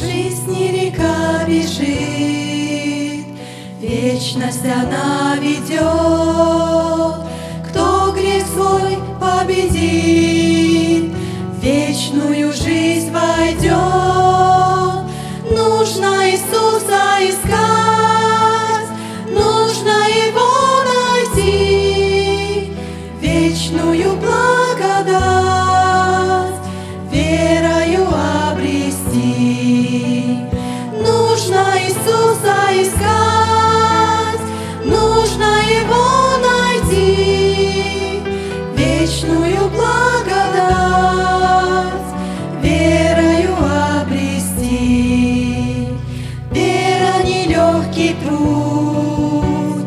Жизнь река бежит, Вечность она ведет, Кто грех свой победит, Вечную жизнь войдет. Нужно Иисуса искать, Нужно Его найти, Вечную благодать, труд,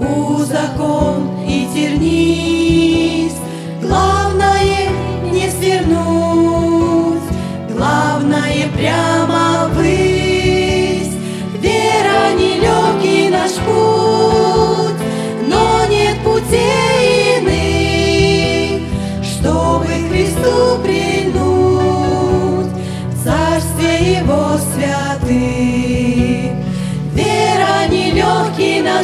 узок он и тернист. Главное не свернуть, главное прямо ввысь. Вера нелегкий наш путь, но нет путей иных, чтобы к Христу прильнуть в Царстве Его святых.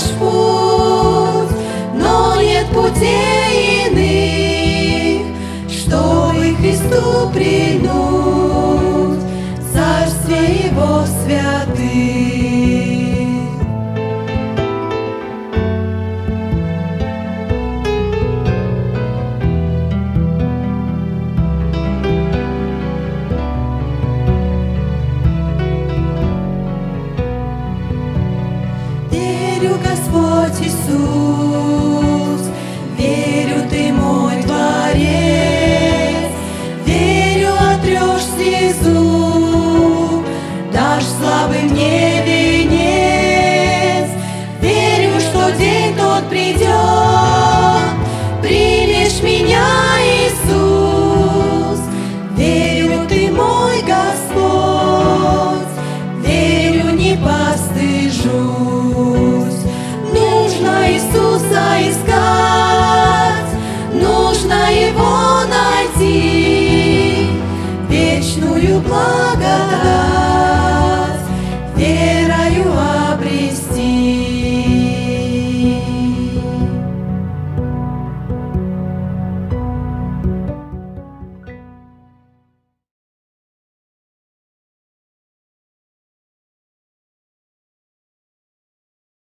Наш путь, но нет путей иных, чтобы Христу прильнуть в Царстве Его святых. Господь Иисус, верю, Ты мой Творец, верю, отрешь слезу, дашь славы мне венец,